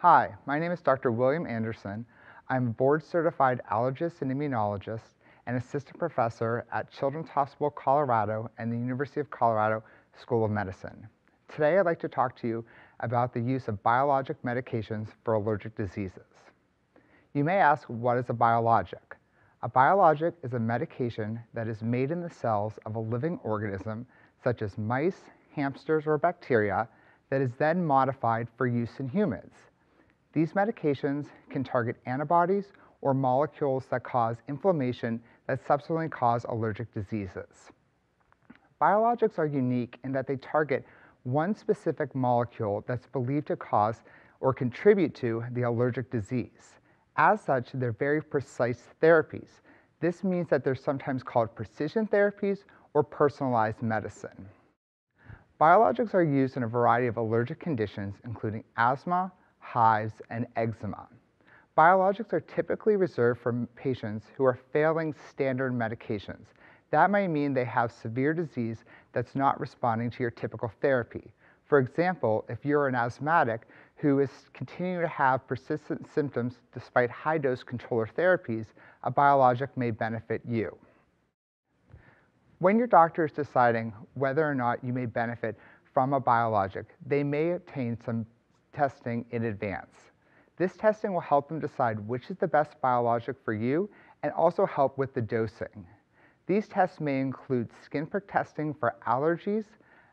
Hi, my name is Dr. William Anderson. I'm a board certified allergist and immunologist and assistant professor at Children's Hospital Colorado and the University of Colorado School of Medicine. Today I'd like to talk to you about the use of biologic medications for allergic diseases. You may ask, what is a biologic? A biologic is a medication that is made in the cells of a living organism, such as mice, hamsters, or bacteria, that is then modified for use in humans. These medications can target antibodies or molecules that cause inflammation that subsequently cause allergic diseases. Biologics are unique in that they target one specific molecule that's believed to cause or contribute to the allergic disease. As such, they're very precise therapies. This means that they're sometimes called precision therapies or personalized medicine. Biologics are used in a variety of allergic conditions, including asthma, hives, and eczema. Biologics are typically reserved for patients who are failing standard medications. That might mean they have severe disease that's not responding to your typical therapy. For example, if you're an asthmatic who is continuing to have persistent symptoms despite high-dose controller therapies, a biologic may benefit you. When your doctor is deciding whether or not you may benefit from a biologic, they may obtain some testing in advance. This testing will help them decide which is the best biologic for you and also help with the dosing. These tests may include skin prick testing for allergies,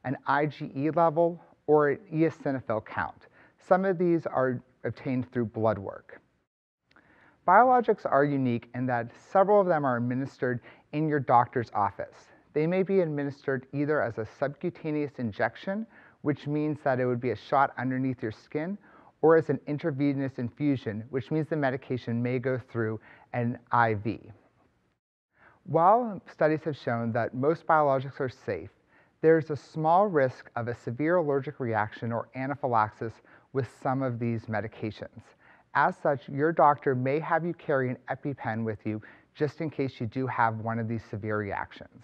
an IgE level, or an eosinophil count. Some of these are obtained through blood work. Biologics are unique in that several of them are administered in your doctor's office. They may be administered either as a subcutaneous injection which means that it would be a shot underneath your skin, or as an intravenous infusion, which means the medication may go through an IV. While studies have shown that most biologics are safe, there's a small risk of a severe allergic reaction or anaphylaxis with some of these medications. As such, your doctor may have you carry an EpiPen with you just in case you do have one of these severe reactions.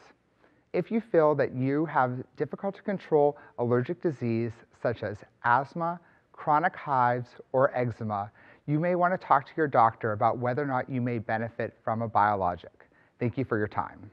If you feel that you have difficult to control allergic disease such as asthma, chronic hives, or eczema, you may want to talk to your doctor about whether or not you may benefit from a biologic. Thank you for your time.